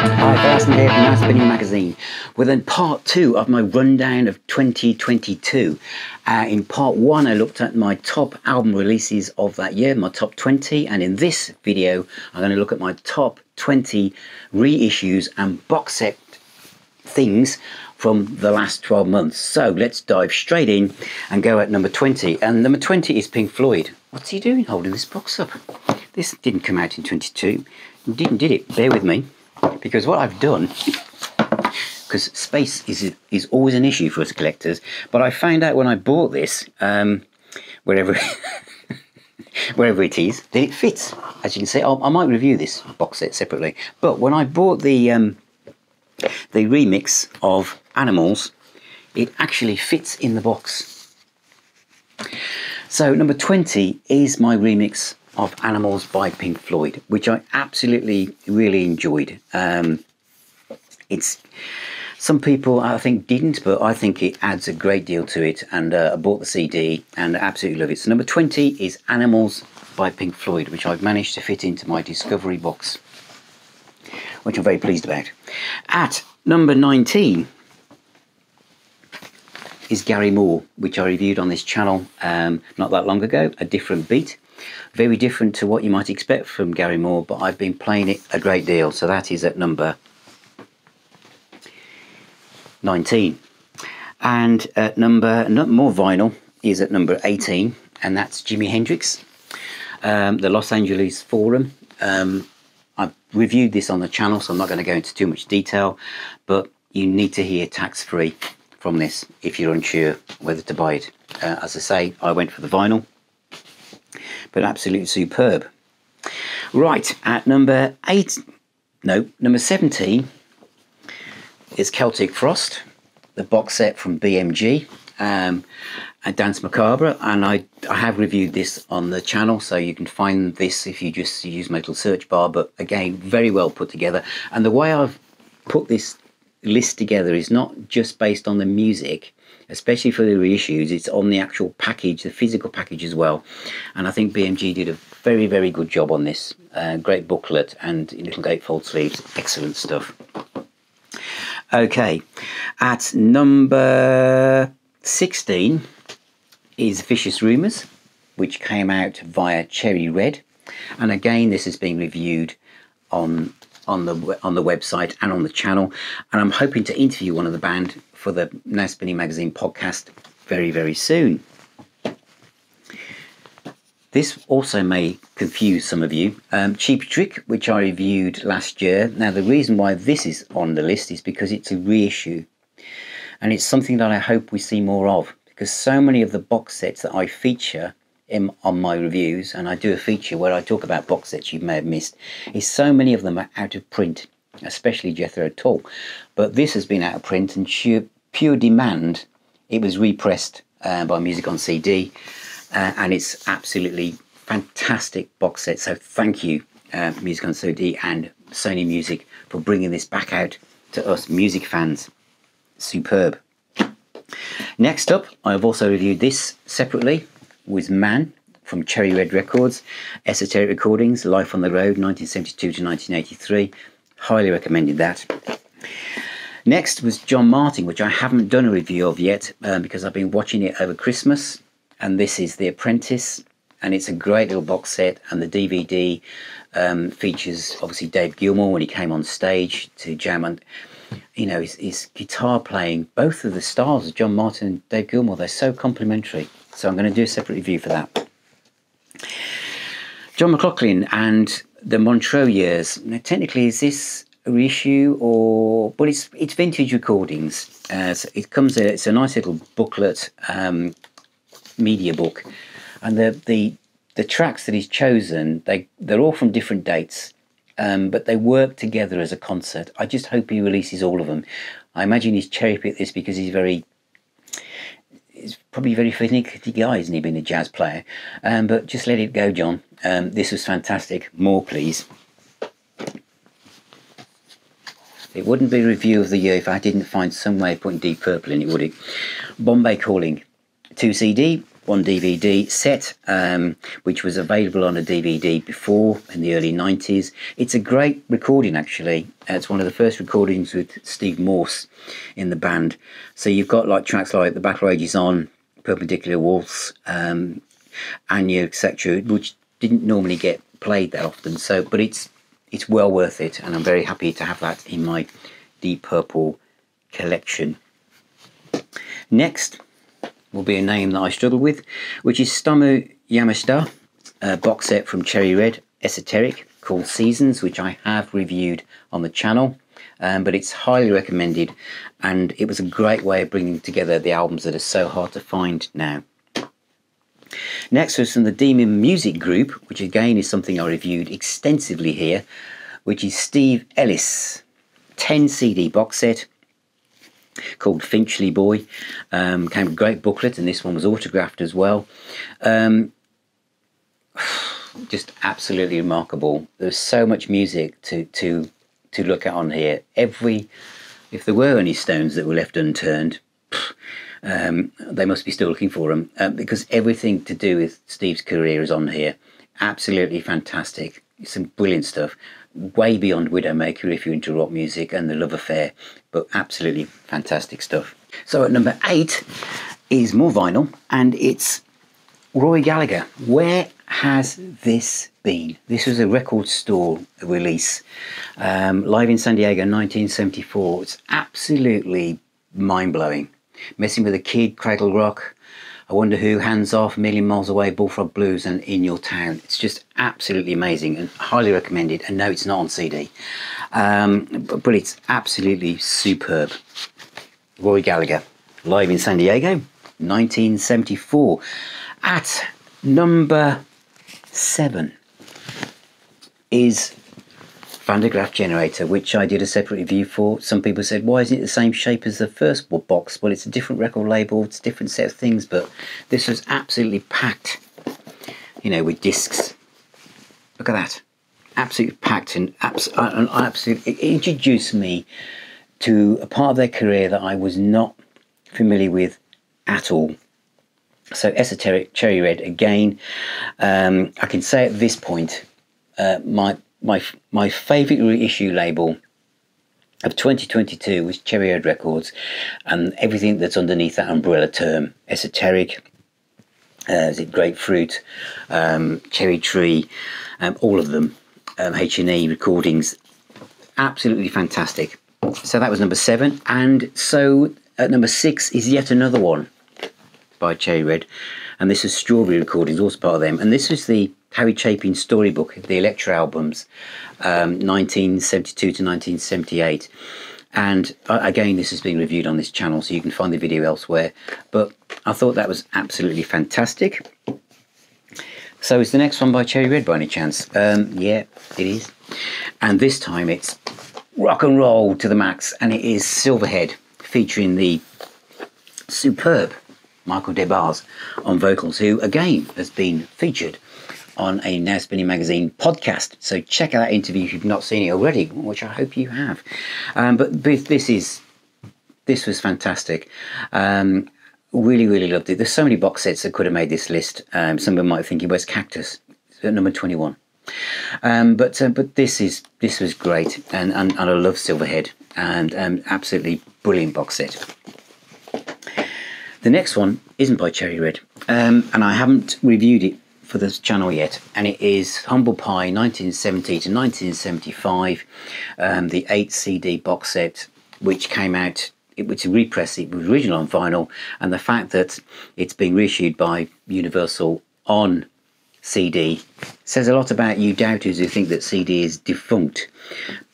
Hi, Garrison here from Now Spinning Magazine with a part two of my rundown of 2022. Uh, in part one, I looked at my top album releases of that year, my top 20, and in this video, I'm going to look at my top 20 reissues and box set things from the last 12 months. So let's dive straight in and go at number 20. And number 20 is Pink Floyd. What's he doing holding this box up? This didn't come out in 22. Didn't did it? Bear with me. Because what I've done, because space is is always an issue for us collectors, but I found out when I bought this, um, wherever wherever it is, that it fits. As you can see, I'll, i might review this box set separately. But when I bought the um, the remix of Animals, it actually fits in the box. So number 20 is my remix of Animals by Pink Floyd, which I absolutely really enjoyed. Um, it's some people I think didn't, but I think it adds a great deal to it. And uh, I bought the CD and I absolutely love it. So number 20 is Animals by Pink Floyd, which I've managed to fit into my Discovery box, which I'm very pleased about. At number 19 is Gary Moore, which I reviewed on this channel um, not that long ago, a different beat. Very different to what you might expect from Gary Moore, but I've been playing it a great deal. So that is at number 19. And at number, more vinyl, is at number 18, and that's Jimi Hendrix, um, the Los Angeles Forum. Um, I've reviewed this on the channel, so I'm not going to go into too much detail, but you need to hear tax free from this if you're unsure whether to buy it. Uh, as I say, I went for the vinyl, but absolutely superb. Right, at number eight, no, number 17 is Celtic Frost, the box set from BMG um, and Danse Macabre, and I, I have reviewed this on the channel, so you can find this if you just use my little search bar, but again, very well put together. And the way I've put this list together is not just based on the music, especially for the reissues, it's on the actual package, the physical package as well. And I think BMG did a very, very good job on this. Uh, great booklet and little gatefold sleeves, excellent stuff. Okay, at number 16 is Vicious Rumors, which came out via Cherry Red. And again, this has been reviewed on on the on the website and on the channel. And I'm hoping to interview one of the band for the Now Spinning Magazine podcast very very soon. This also may confuse some of you. Um, Cheap Trick, which I reviewed last year. Now, the reason why this is on the list is because it's a reissue. And it's something that I hope we see more of because so many of the box sets that I feature in, on my reviews, and I do a feature where I talk about box sets you may have missed, is so many of them are out of print, especially Jethro Tull. But this has been out of print, and pure demand, it was repressed uh, by Music on CD, uh, and it's absolutely fantastic box set. So thank you, uh, Music on CD and Sony Music, for bringing this back out to us music fans. Superb. Next up, I've also reviewed this separately with Man from Cherry Red Records, Esoteric Recordings, Life on the Road, 1972 to 1983. Highly recommended that. Next was John Martyn, which I haven't done a review of yet um, because I've been watching it over Christmas. And this is The Apprentice, and it's a great little box set. And the DVD um, features obviously Dave Gilmour when he came on stage to jam. And you know, his, his guitar playing, both of the stars, John Martyn and Dave Gilmour, they're so complementary. So I'm going to do a separate review for that. John McLaughlin and the Montreux years. Now, technically, is this a reissue or? Well, it's it's vintage recordings. Uh, so it comes. A, it's a nice little booklet, um, media book, and the the the tracks that he's chosen they they're all from different dates. Um, but they work together as a concert. I just hope he releases all of them. I imagine he's cherry picked this because he's very he's probably very finicky guy, isn't he, being a jazz player? Um, but just let it go, John. Um, this was fantastic. More, please. It wouldn't be review of the year if I didn't find some way of putting Deep Purple in it, would it? Bombay Calling, 2 One DVD set, um, which was available on a DVD before in the early 90s. It's a great recording, actually. It's one of the first recordings with Steve Morse in the band. So you've got like tracks like The Battle Rages On, Perpendicular Waltz, um, Anya, etc., which didn't normally get played that often. So, but it's it's well worth it, and I'm very happy to have that in my Deep Purple collection. Next will be a name that I struggle with, which is Stomu Yamashta, a box set from Cherry Red Esoteric called Seasons, which I have reviewed on the channel. Um, but it's highly recommended, and it was a great way of bringing together the albums that are so hard to find now. Next was from the Demon Music Group, which again is something I reviewed extensively here, which is Steve Ellis 10 CD box set called Finchley Boy. Um, came a great booklet, and this one was autographed as well. Um, just absolutely remarkable. There's so much music to to to look at on here. Every if there were any stones that were left unturned, um, they must be still looking for them uh, because everything to do with Steve's career is on here. Absolutely fantastic. Some brilliant stuff way beyond Widowmaker if you're into rock music and the love affair, but absolutely fantastic stuff. So at number eight is more vinyl, and it's Rory Gallagher. Where has this been? This was a record store release, um, live in San Diego, 1974. It's absolutely mind blowing. Messing with a Kid, Cradle Rock, I Wonder Who, Hands Off, Million Miles Away, Bullfrog Blues, and In Your Town. It's just absolutely amazing and highly recommended. And no, it's not on CD, um, but, but it's absolutely superb. Rory Gallagher, live in San Diego, 1974. At number seven is Van der Graaf generator, which I did a separate review for. Some people said, why isn't it the same shape as the first box? Well, it's a different record label, it's a different set of things, but this was absolutely packed, you know, with discs. Look at that. Absolutely packed and, abs- it introduced me to a part of their career that I was not familiar with at all. So esoteric cherry red again. Um, I can say at this point, uh, my my my favourite reissue label of 2022 was Cherry Red Records, and everything that's underneath that umbrella term, esoteric, uh, is it grapefruit, um, cherry tree, um, all of them, um, H and E recordings, absolutely fantastic. So that was number seven, and so at number six is yet another one by Cherry Red, and this is Strawberry Recordings, also part of them, and this is the Harry Chapin storybook, the Elektra albums, um, 1972 to 1978. And uh, again, this has been reviewed on this channel, so you can find the video elsewhere. But I thought that was absolutely fantastic. So is the next one by Cherry Red by any chance? Um, yeah, it is. And this time it's rock and roll to the max, and it is Silverhead featuring the superb Michael Des Barres on vocals, who again has been featured on a Now Spinning Magazine podcast. So check out that interview if you've not seen it already, which I hope you have. Um, but this is this was fantastic. Um, really, really loved it. There's so many box sets that could have made this list. Um, some of them might think, "Where's Cactus?" at number twenty-one. Um, but uh, but this is this was great, and and, and I love Silverhead, and um, absolutely brilliant box set. The next one isn't by Cherry Red, um, and I haven't reviewed it for this channel yet, and it is Humble Pie 1970 to 1975, um, the 8 CD box set, which came out. It was a repress, it was original on vinyl, and the fact that it's being reissued by Universal on CD says a lot about you doubters who think that CD is defunct.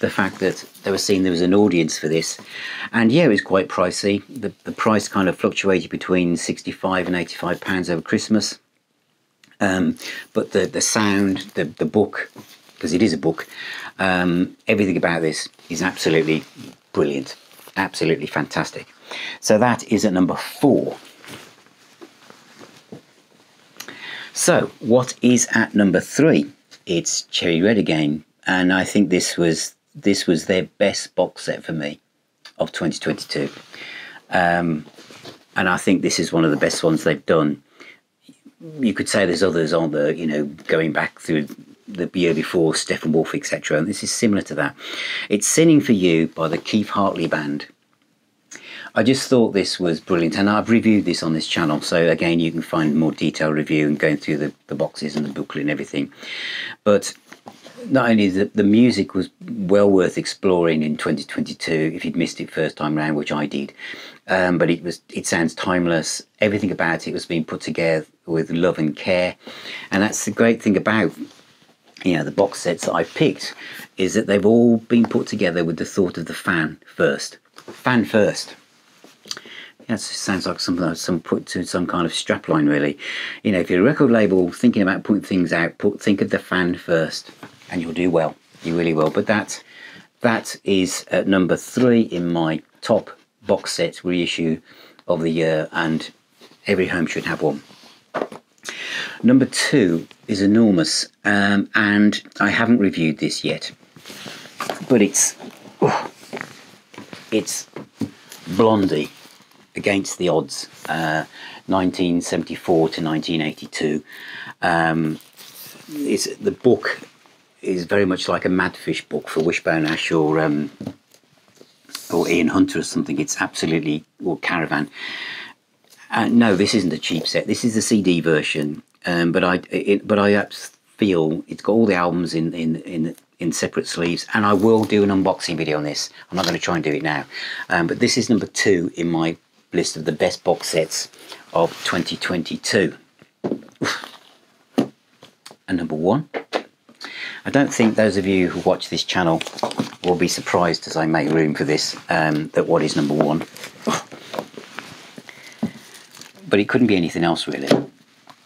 The fact that they were seeing there was an audience for this, and yeah, it was quite pricey. The, the price kind of fluctuated between 65 and 85 pounds over Christmas. Um, but the, the sound, the, the book, because it is a book, um, everything about this is absolutely brilliant, absolutely fantastic. So that is at number four. So, what is at number three? It's Cherry Red again, and I think this was this was their best box set for me of 2022, um, and I think this is one of the best ones they've done you could say there's others on the, you know, going back through the year before, Steppenwolf, etc. And this is similar to that. It's Sinning for You by the Keef Hartley Band. I just thought this was brilliant, and I've reviewed this on this channel. So again, you can find more detailed review and going through the, the boxes and the booklet and everything. But not only the, the music was well worth exploring in 2022 if you'd missed it first time round, which I did. Um, but it was it sounds timeless. Everything about it was being put together with love and care, and that's the great thing about you know the box sets that I've picked is that they've all been put together with the thought of the fan first. Fan first. Yeah, it sounds like something some put to some kind of strapline, really. You know, if you're a record label thinking about putting things out, put think of the fan first, and you'll do well. You really will. But that that is at number three in my top box set reissue of the year, and every home should have one. Number two is enormous, um, and I haven't reviewed this yet, but it's oh, it's Blondie against the odds, uh, 1974 to 1982. Um, it's the book is very much like a Madfish book for Wishbone Ash or um, or Ian Hunter or something. It's absolutely or Caravan. Uh, no, this isn't a cheap set. This is the CD version, um, but I it, but I feel it's got all the albums in in in in separate sleeves, and I will do an unboxing video on this. I'm not going to try and do it now, um, but this is number two in my list of the best box sets of 2022. And number one, I don't think those of you who watch this channel will be surprised as I make room for this um, that what is number one. But it couldn't be anything else really.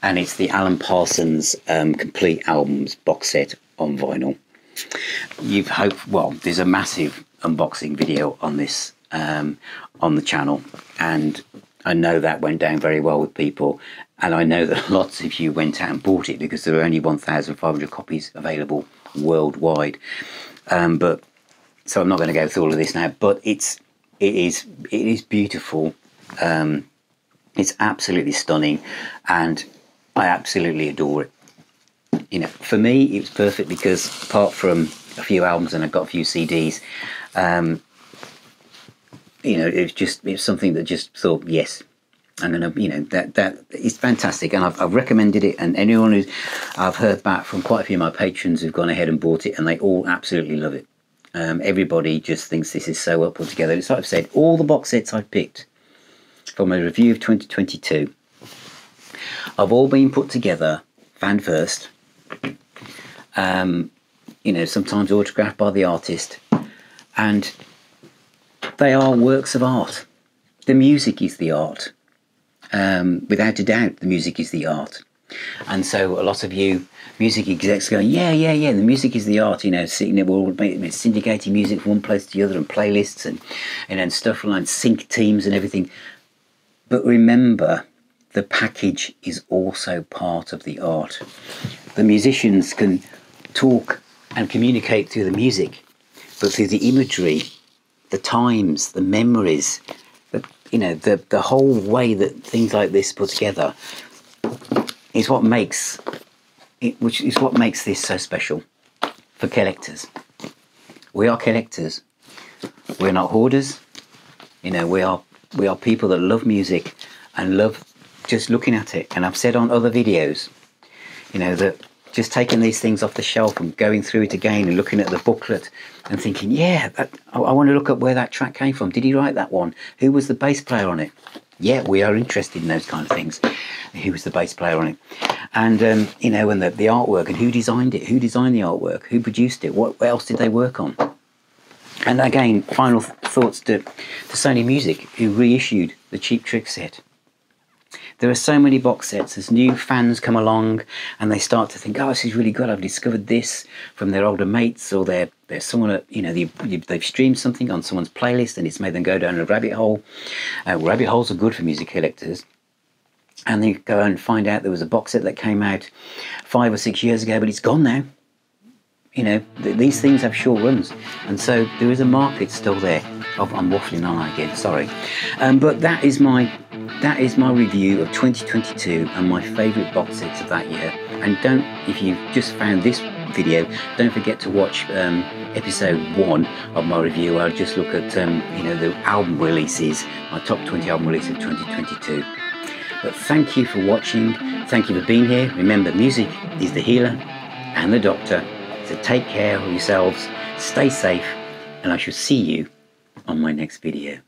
And it's the Alan Parsons um, complete albums box set on vinyl. You've hoped, well, there's a massive unboxing video on this um, on the channel, and I know that went down very well with people, and I know that lots of you went out and bought it because there are only 1,500 copies available worldwide. Um, but so I'm not going to go through all of this now. But it's it is it is beautiful. Um, it's absolutely stunning, and I absolutely adore it. You know, for me, it was perfect because apart from a few albums and I've got a few CDs, um, you know, it's just it's something that just thought, yes, I'm gonna, you know, that that is fantastic, and I've, I've recommended it, and anyone who's I've heard back from quite a few of my patrons who've gone ahead and bought it, and they all absolutely love it. Um, everybody just thinks this is so well put together. It's like I've said, all the box sets I've picked from a review of 2022 have all been put together fan first. Um, you know, sometimes autographed by the artist, and they are works of art. The music is the art. Um, without a doubt, the music is the art. And so a lot of you music execs going, yeah, yeah, yeah, the music is the art, you know, syndicating music from one place to the other and playlists and, and, and stuff like sync teams and everything. But remember, the package is also part of the art. The musicians can talk and communicate through the music, but through the imagery the times, the memories, the, you know, the, the whole way that things like this put together is what makes it, which is what makes this so special for collectors. We are collectors. We're not hoarders. You know, we are we are people that love music and love just looking at it. And I've said on other videos, you know, that just taking these things off the shelf and going through it again and looking at the booklet and thinking, yeah, that, I, I want to look at where that track came from. Did he write that one? Who was the bass player on it? Yeah, we are interested in those kind of things. Who was the bass player on it? And, um, you know, and the, the artwork and who designed it? Who designed the artwork? Who produced it? What, what else did they work on? And again, final thoughts to, to Sony Music, who reissued the Cheap Trick set there are so many box sets as new fans come along and they start to think, oh, this is really good. I've discovered this from their older mates or their, their someone, you know, they've streamed something on someone's playlist and it's made them go down a rabbit hole. Uh, rabbit holes are good for music collectors. And they go and find out there was a box set that came out five or six years ago, but it's gone now. You know, th these things have short runs. And so there is a market still there. Oh, I'm waffling on again, sorry. Um, but that is my that is my review of 2022 and my favourite box sets of that year. And don't, if you've just found this video, don't forget to watch um, episode one of my review. I'll just look at um, you know the album releases, my top 20 album releases of 2022. But thank you for watching. Thank you for being here. Remember, music is the healer and the doctor. So take care of yourselves, stay safe, and I shall see you on my next video.